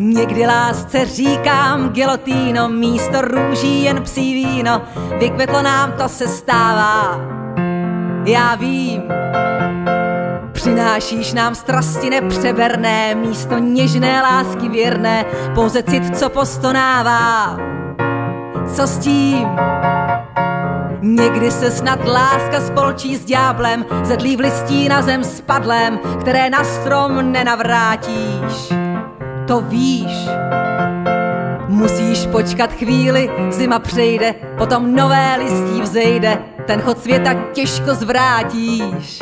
Někdy lásce říkám gelotýno, místo růží jen psí víno, vykvetlo nám to se stává. Já vím, Přinášíš nám strasti nepřeberné, místo něžné lásky věrné, pouze cit, co postonává. Co s tím? Někdy se snad láska spolčí s ďáblem, zedlí v listí na zem spadlem, které na strom nenavrátíš. To víš. Musíš počkat chvíli, zima přejde, potom nové listí vzejde, ten chod světa těžko zvrátíš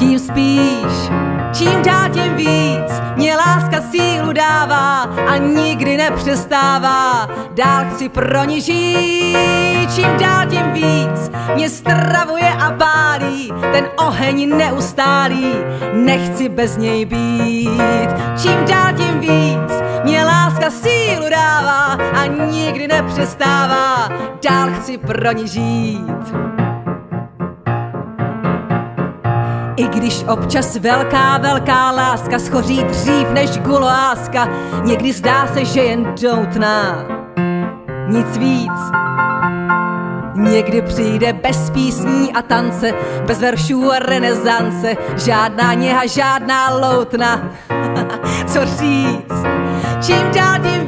tím spíš. Čím dál tím víc, mě láska sílu dává a nikdy nepřestává. Dál chci pro ní žít, čím dál tím víc, mě stravuje a pálí, ten oheň neustálý, nechci bez něj být. Nepřestává, dál chci pro ní žít. I když občas velká, velká láska schoří dřív než guloáska, někdy zdá se, že jen doutná. Nic víc. Někdy přijde bez písní a tance, bez veršů a renesance, žádná něha, žádná loutna. Co říct? Čím dál tím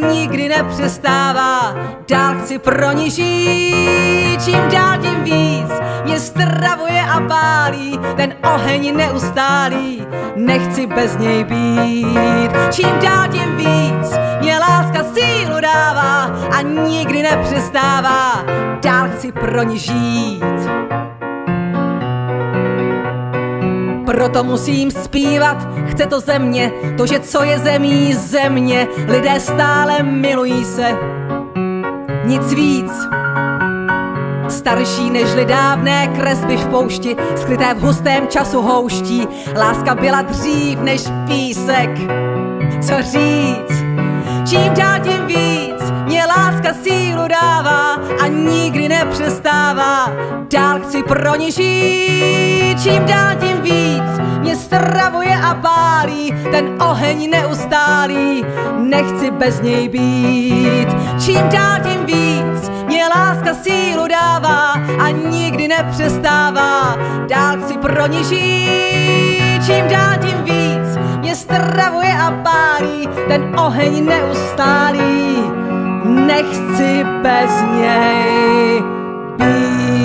nikdy nepřestává. Dál chci pro ní žít, čím dál tím víc, mě stravuje a pálí, ten oheň neustálý, nechci bez něj být. Čím dál tím víc, mě láska sílu dává a nikdy nepřestává, dál chci pro ní žít. Proto musím zpívat, chce to země, to, že co je zemí země, lidé stále milují se, nic víc. Starší než dávné kresby v poušti, skryté v hustém času houští, láska byla dřív než písek. Co říct? Čím dál tím nikdy nepřestává. Dál chci pro ní žít, čím dál tím víc, mě stravuje a pálí, ten oheň neustálý, nechci bez něj být. Čím dál tím víc, mě láska sílu dává a nikdy nepřestává, dál chci pro ní žít, čím dál tím víc, mě stravuje a pálí, ten oheň neustálý, nechci bez něj být.